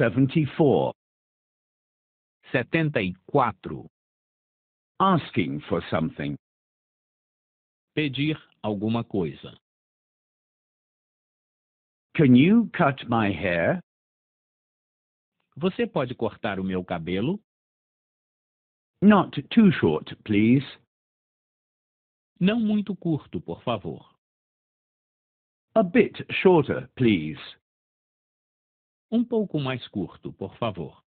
74. 74. Asking for something. Pedir alguma coisa. Can you cut my hair? Você pode cortar o meu cabelo? Not too short, please. Não muito curto, por favor. A bit shorter, please. Um pouco mais curto, por favor.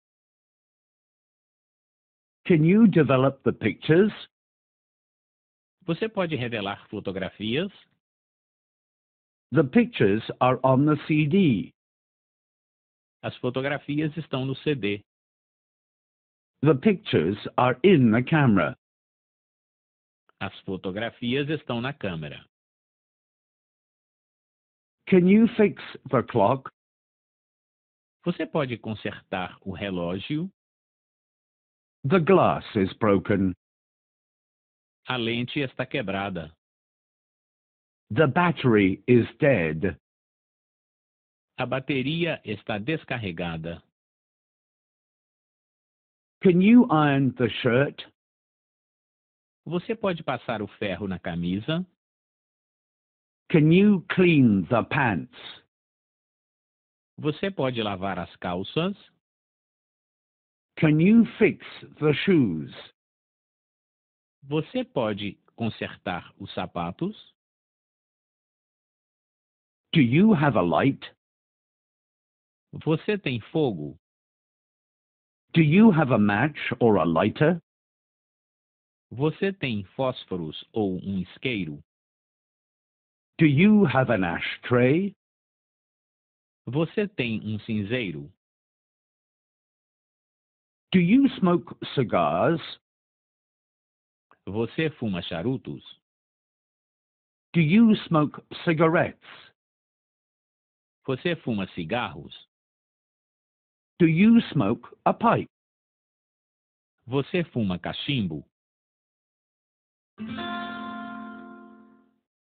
Can you develop the pictures? Você pode revelar fotografias? The pictures are on the CD. As fotografias estão no CD. The pictures are in the camera. As fotografias estão na câmera. Can you fix the clock? Você pode consertar o relógio? The glass is broken. A lente está quebrada. The battery is dead. A bateria está descarregada. Can you iron the shirt? Você pode passar o ferro na camisa? Can you clean the pants? Você pode lavar as calças? Can you fix the shoes? Você pode consertar os sapatos? Do you have a light? Você tem fogo? Do you have a match or a lighter? Você tem fósforos ou um isqueiro? Do you have an ashtray? Você tem um cinzeiro? Do you smoke cigars? Você fuma charutos? Do you smoke cigarettes? Você fuma cigarros? Do you smoke a pipe? Você fuma cachimbo?